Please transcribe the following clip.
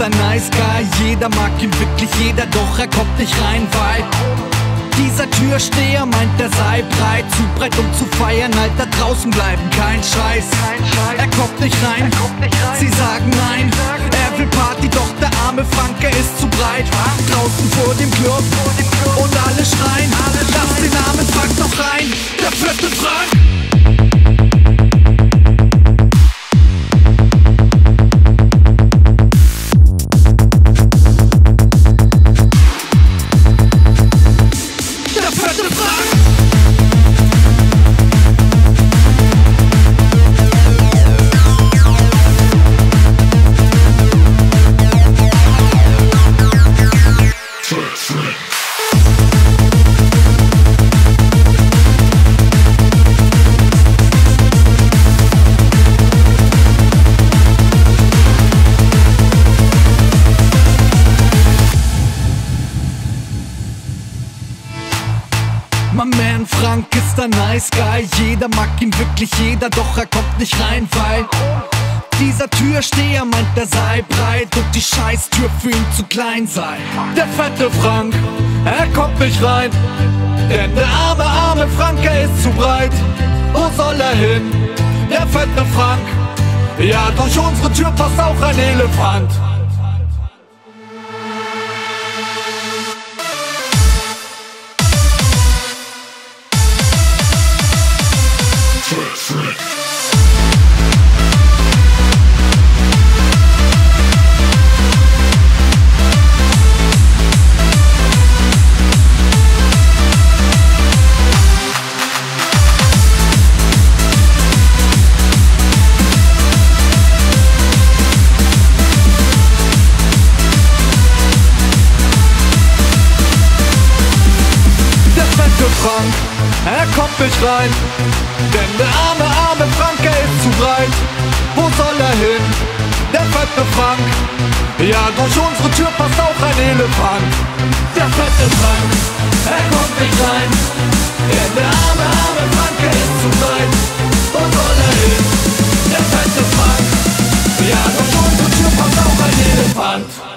ist ein nice guy, jeder mag ihn wirklich jeder, doch er kommt nicht rein, weil dieser Türsteher meint, er sei breit, zu breit um zu feiern, halt da draußen bleiben, kein Scheiß. Er kommt nicht rein, sie sagen nein, er will Party, doch der arme Frank, er ist zu breit. Draußen vor dem Club. Und alle My man Frank ist ein nice guy, jeder mag ihn wirklich jeder, doch er kommt nicht rein, weil dieser Türsteher meint, er sei breit und die Scheißtür für ihn zu klein sei. Der fette Frank, er kommt nicht rein, denn der arme, arme Frank, er ist zu breit. Wo soll er hin? Der fette Frank, ja, durch unsere Tür passt auch ein Elefant. Frank, er kommt nicht rein. Denn der arme, arme Frank, er ist zu breit. Wo soll er hin? Der fette Frank. Ja, durch unsere Tür passt auch ein Elefant. Der fette Frank, er kommt nicht rein. Denn der arme, arme Frank, er ist zu breit. Wo soll er hin? Der fette Frank. Ja, durch unsere Tür passt auch ein Elefant.